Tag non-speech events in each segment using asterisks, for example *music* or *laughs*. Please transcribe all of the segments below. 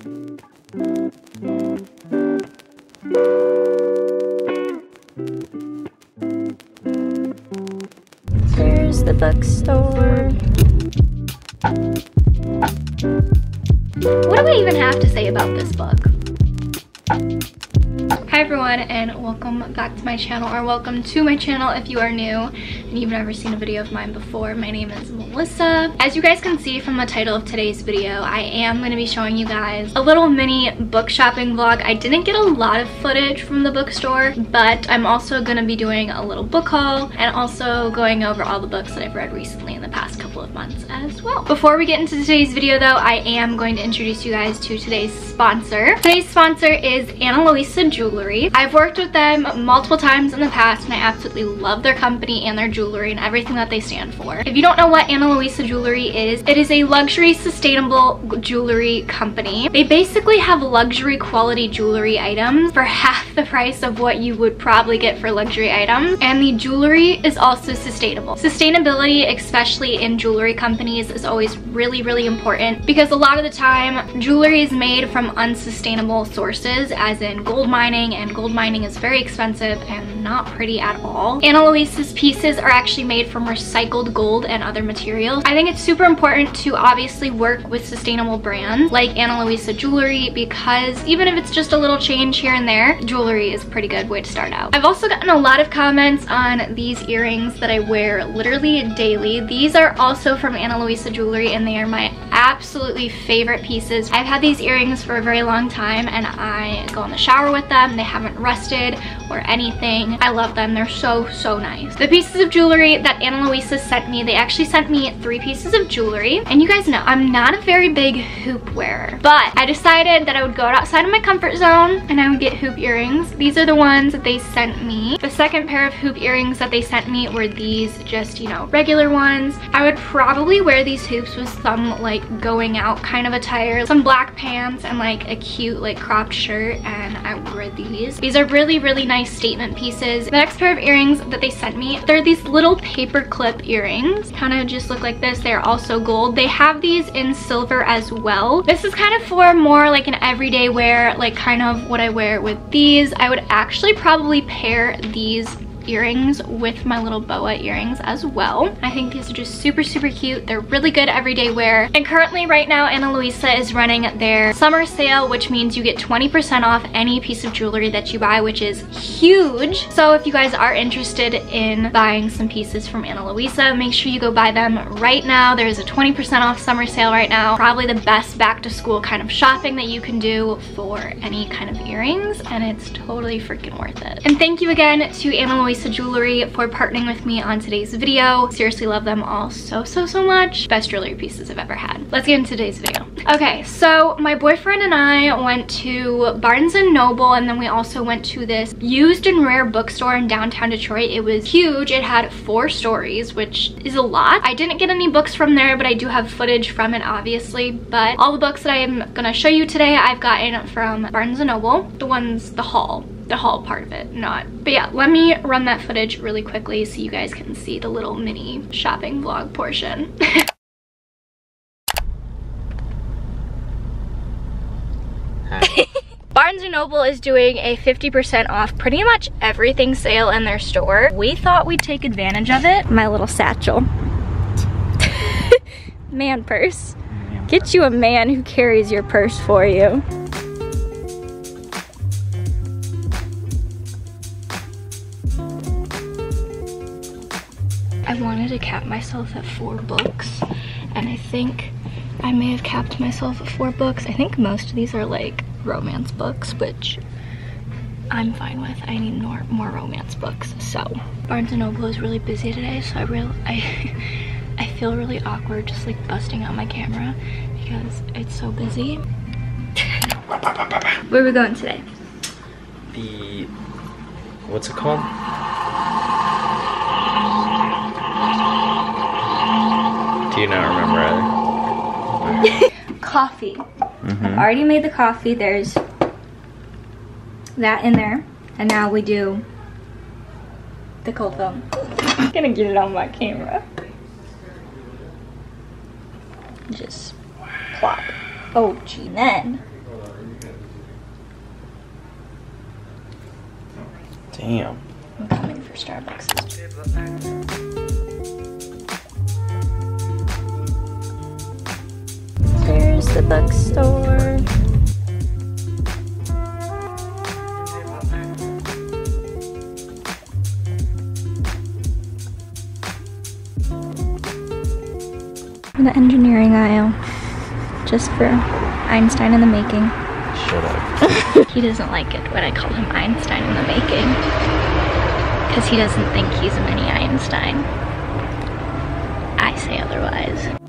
Here's the bookstore. What do I even have to say about this book? Everyone and welcome back to my channel or welcome to my channel if you are new and you've never seen a video of mine before. My name is Melissa. As you guys can see from the title of today's video, I am going to be showing you guys a little mini book shopping vlog. I didn't get a lot of footage from the bookstore, but I'm also going to be doing a little book haul and also going over all the books that I've read recently in the past couple of months as well. Before we get into today's video though, I am going to introduce you guys to today's sponsor. Today's sponsor is Ana Luisa Jewelry. I've worked with them multiple times in the past and I absolutely love their company and their jewelry and everything that they stand for. If you don't know what Ana Luisa Jewelry is, it is a luxury sustainable jewelry company. They basically have luxury quality jewelry items for *laughs* half the price of what you would probably get for luxury items and the jewelry is also sustainable. Sustainability, especially in jewelry companies, is always really, really important because a lot of the time jewelry is made from unsustainable sources as in gold mining and gold mining is very expensive and not pretty at all. Ana Luisa's pieces are actually made from recycled gold and other materials. I think it's super important to obviously work with sustainable brands like Ana Luisa Jewelry because even if it's just a little change here and there, jewelry is a pretty good way to start out. I've also gotten a lot of comments on these earrings that I wear literally daily. These are also from Ana Luisa Jewelry and they are my absolutely favorite pieces. I've had these earrings for a very long time and I go in the shower with them. They haven't rusted or anything. I love them. They're so, so nice. The pieces of jewelry that Ana Luisa sent me, they actually sent me three pieces of jewelry. And you guys know, I'm not a very big hoop wearer, but I decided that I would go outside of my comfort zone and I would get hoop earrings. These are the ones that they sent me. The second pair of hoop earrings that they sent me were these just, you know, regular ones. I would probably wear these hoops with some like going out kind of attire, some black pants and like a cute like cropped shirt and I wore these these. Are really, really nice statement pieces. The next pair of earrings that they sent me, they're these little paper clip earrings. Kind of just look like this. They're also gold. They have these in silver as well. This is kind of for more like an everyday wear, like kind of what I wear with these. I would actually probably pair these earrings with my little boa earrings as well. I think these are just super, super cute. They're really good everyday wear. And currently right now, Ana Luisa is running their summer sale, which means you get 20% off any piece of jewelry that you buy, which is huge. So if you guys are interested in buying some pieces from Ana Luisa, make sure you go buy them right now. There's a 20% off summer sale right now. Probably the best back to school kind of shopping that you can do for any kind of earrings, and it's totally freaking worth it. And thank you again to Ana Luisa Jewelry for partnering with me on today's video. Seriously love them all so, so, so much. Best jewelry pieces I've ever had. Let's get into today's video. Okay, so my boyfriend and I went to Barnes & Noble and then we also went to this used and rare bookstore in downtown Detroit. It was huge. It had four stories, which is a lot. I didn't get any books from there, but I do have footage from it, obviously. But all the books that I am gonna show you today, I've gotten from Barnes & Noble. The ones, the haul the haul part of it, not. But yeah, let me run that footage really quickly so you guys can see the little mini shopping vlog portion. *laughs* Barnes & Noble is doing a 50% off pretty much everything sale in their store. We thought we'd take advantage of it. My little satchel. *laughs* man purse. Get you a man who carries your purse for you. Myself at four books and I think I may have capped myself at four books. I think most of these are like romance books, which I'm fine with. I need more, more romance books. So Barnes & Noble is really busy today, so I real *laughs* I I feel really awkward just like busting out my camera because it's so busy. *laughs* Where are we going today? The what's it called? Do you not remember either? *laughs* coffee. Mm -hmm. I've already made the coffee. There's that in there. And now we do the cold foam. I'm gonna get it on my camera. Just plop. Oh, gee, then. Damn. I'm coming for Starbucks. Here's the bookstore. The engineering aisle, just for Einstein in the making. Shut up. *laughs* He doesn't like it when I call him Einstein in the making. Because he doesn't think he's a mini Einstein. I say otherwise.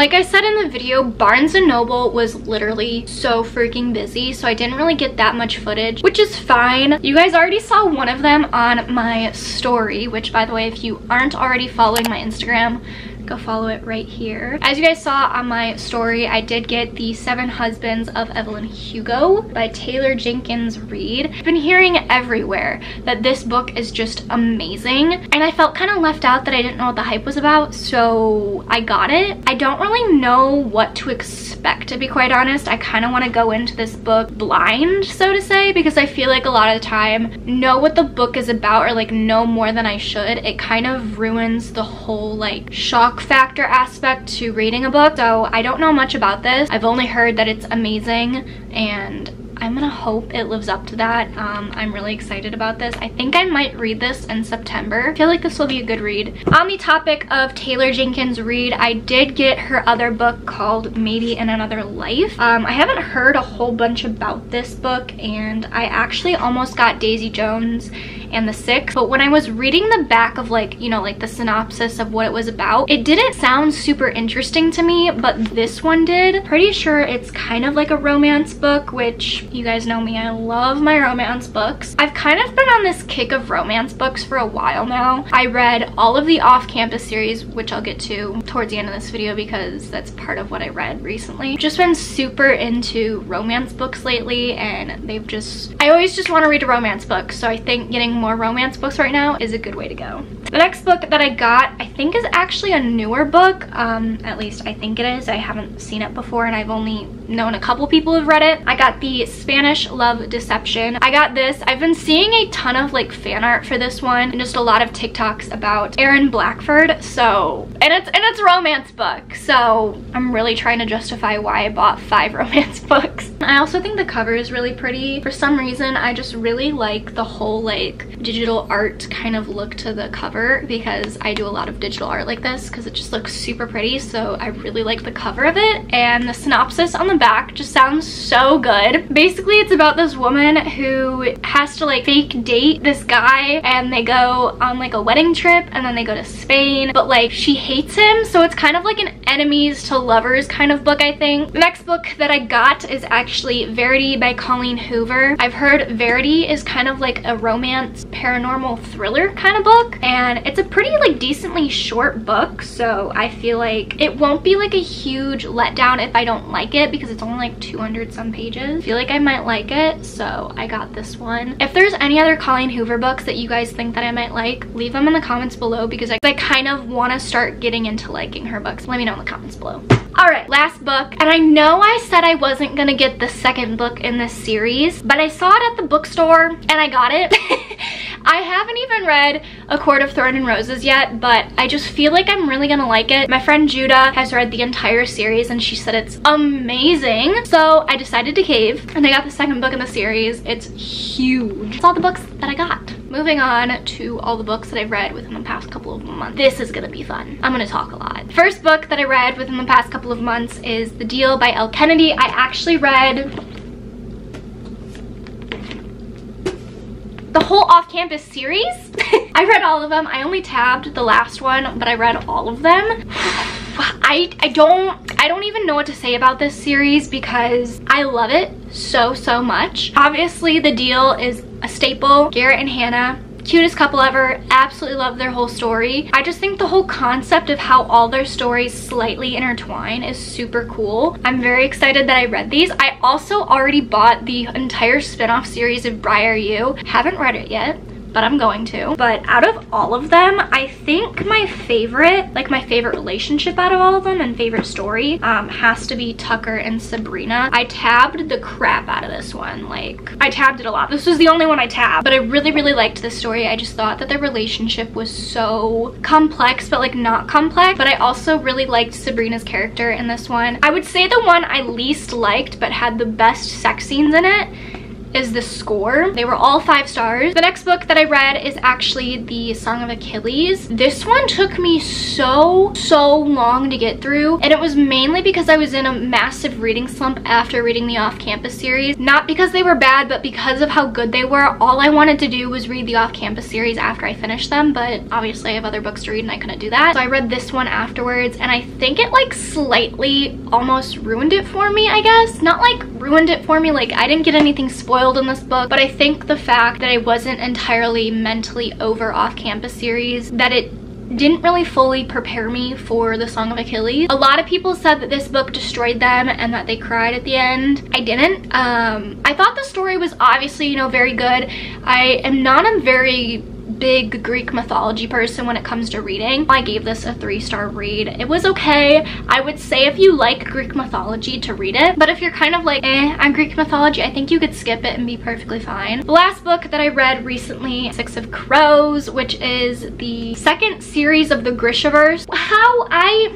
Like I said in the video, Barnes & Noble was literally so freaking busy, so I didn't really get that much footage, which is fine. You guys already saw one of them on my story, which by the way, if you aren't already following my Instagram, go follow it right here. As you guys saw on my story, I did get The Seven Husbands of Evelyn Hugo by Taylor Jenkins Reid. I've been hearing everywhere that this book is just amazing, and I felt kind of left out that I didn't know what the hype was about, so I got it. I don't really know what to expect, to be quite honest. I kind of want to go into this book blind, so to say, because I feel like a lot of the time, know what the book is about or like know more than I should. It kind of ruins the whole like shock factor aspect to reading a book. So I don't know much about this. I've only heard that it's amazing and I'm gonna hope it lives up to that. Um, I'm really excited about this. I think I might read this in September. I feel like this will be a good read. On the topic of Taylor Jenkins Reid, I did get her other book called Maybe in Another Life. Um, I haven't heard a whole bunch about this book and I actually almost got Daisy Jones and the Six, but when I was reading the back of like, you know, like the synopsis of what it was about, it didn't sound super interesting to me, but this one did. Pretty sure it's kind of like a romance book, which you guys know me, I love my romance books. I've kind of been on this kick of romance books for a while now. I read all of the off-campus series, which I'll get to towards the end of this video because that's part of what I read recently. Just been super into romance books lately and they've just, I always just want to read a romance book. So I think getting more romance books right now is a good way to go. The next book that I got, I think is actually a newer book. Um, at least I think it is. I haven't seen it before and I've only known a couple people have read it. I got the Spanish Love Deception. I got this. I've been seeing a ton of like fan art for this one and just a lot of TikToks about Aaron Blackford. So, and it's, and it's a romance book. So I'm really trying to justify why I bought five *laughs* romance books. I also think the cover is really pretty. For some reason, I just really like the whole like digital art kind of look to the cover because I do a lot of digital art like this because it just looks super pretty. So I really like the cover of it. And the synopsis on the back just sounds so good. Basically, it's about this woman who has to like fake date this guy and they go on like a wedding trip and then they go to Spain. But like she hates him. So it's kind of like an enemies to lovers kind of book, I think. The next book that I got is actually Verity by Colleen Hoover. I've heard Verity is kind of like a romance paranormal thriller kind of book and it's a pretty like decently short book so I feel like it won't be like a huge letdown if I don't like it because it's only like 200 some pages. I feel like I might like it so I got this one. If there's any other Colleen Hoover books that you guys think that I might like leave them in the comments below because I, I kind of want to start getting into liking her books. Let me know in the comments below. All right, last book. And I know I said I wasn't gonna get the second book in this series, but I saw it at the bookstore and I got it. *laughs* I haven't even read A Court of Thorn and Roses yet, but I just feel like I'm really gonna like it. My friend Judah has read the entire series and she said it's amazing. So I decided to cave and I got the second book in the series. It's huge. It's all the books that I got. Moving on to all the books that I've read within the past couple of months. This is gonna be fun. I'm gonna talk a lot. First book that I read within the past couple of months is The Deal by Elle Kennedy. I actually read the whole off-campus series. *laughs* I read all of them. I only tabbed the last one, but I read all of them. *sighs* I, I don't I don't even know what to say about this series because I love it so so much. Obviously the deal is a staple. Garrett and Hannah cutest couple ever. Absolutely love their whole story. I just think the whole concept of how all their stories slightly intertwine is super cool. I'm very excited that i read these. I also already bought the entire spin-off series of Briar U. haven't read it yet but I'm going to. But out of all of them, I think my favorite, like my favorite relationship out of all of them and favorite story um, has to be Tucker and Sabrina. I tabbed the crap out of this one. Like, I tabbed it a lot. This was the only one I tabbed, but I really, really liked this story. I just thought that their relationship was so complex, but like not complex. But I also really liked Sabrina's character in this one. I would say the one I least liked, but had the best sex scenes in it is the score. They were all five stars. The next book that I read is actually The Song of Achilles. This one took me so, so long to get through. And it was mainly because I was in a massive reading slump after reading the off-campus series. Not because they were bad, but because of how good they were. All I wanted to do was read the off-campus series after I finished them. But obviously I have other books to read and I couldn't do that. So I read this one afterwards and I think it like slightly almost ruined it for me, I guess. Not like ruined it for me, like I didn't get anything spoiled in this book, but I think the fact that I wasn't entirely mentally over off-campus series, that it didn't really fully prepare me for the Song of Achilles. A lot of people said that this book destroyed them and that they cried at the end. I didn't. Um, I thought the story was obviously, you know, very good. I am not a very big Greek mythology person when it comes to reading. I gave this a three star read. It was okay. I would say if you like Greek mythology to read it, but if you're kind of like, eh, I'm Greek mythology, I think you could skip it and be perfectly fine. The last book that I read recently, Six of Crows, which is the second series of the Grishaverse. How I,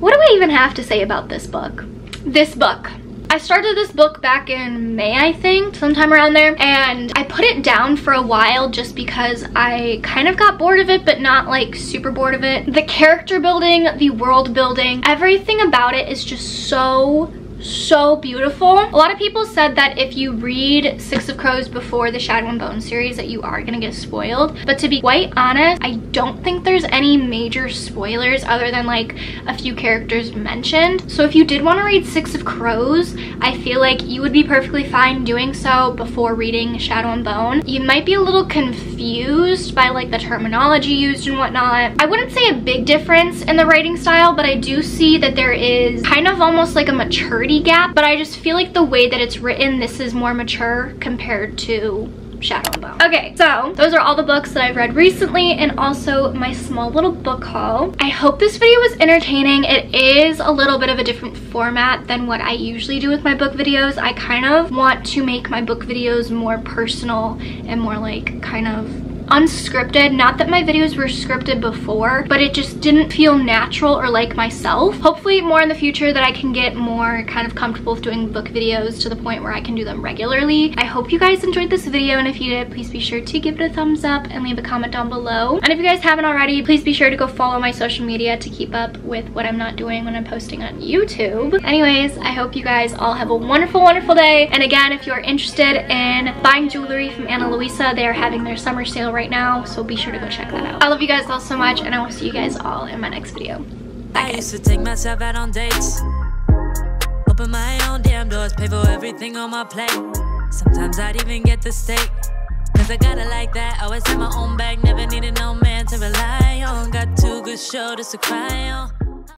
what do I even have to say about this book? This book. I started this book back in May, I think, sometime around there, and I put it down for a while just because I kind of got bored of it, but not like super bored of it. The character building, the world building, everything about it is just so so beautiful. A lot of people said that if you read Six of Crows before the Shadow and Bone series that you are gonna get spoiled. But to be quite honest, I don't think there's any major spoilers other than like a few characters mentioned. So if you did wanna read Six of Crows, I feel like you would be perfectly fine doing so before reading Shadow and Bone. You might be a little confused by like the terminology used and whatnot. I wouldn't say a big difference in the writing style, but I do see that there is kind of almost like a maturity gap, but I just feel like the way that it's written, this is more mature compared to Shadow and Bone. Okay, so those are all the books that I've read recently and also my small little book haul. I hope this video was entertaining. It is a little bit of a different format than what I usually do with my book videos. I kind of want to make my book videos more personal and more like kind of unscripted. Not that my videos were scripted before, but it just didn't feel natural or like myself. Hopefully more in the future that I can get more kind of comfortable with doing book videos to the point where I can do them regularly. I hope you guys enjoyed this video and if you did, please be sure to give it a thumbs up and leave a comment down below. And if you guys haven't already, please be sure to go follow my social media to keep up with what I'm not doing when I'm posting on YouTube. Anyways, I hope you guys all have a wonderful, wonderful day. And again, if you're interested in buying jewelry from Ana Luisa, they are having their summer sale right right now, so be sure to go check that out. I love you guys all so much, and I will see you guys all in my next video. Bye, I used to take myself out on dates. Open my own damn doors, pay for everything on my plate. Sometimes I'd even get the steak. Cause I got it like that. Always had my own bag, never needed no man to rely on. Got two good shoulders to cry on.